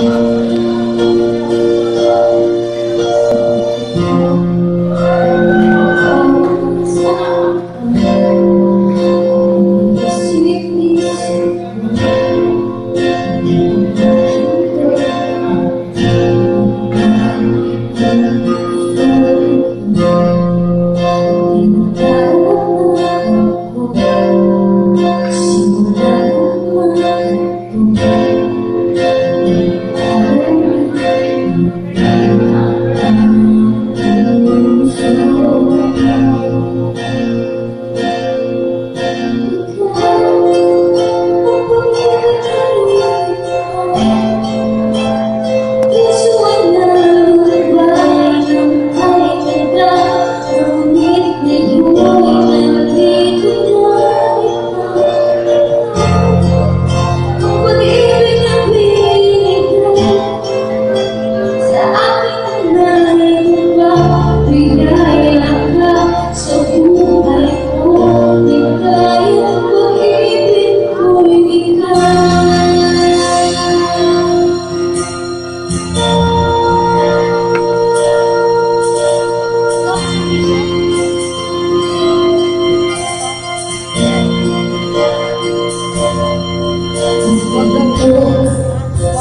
Oh.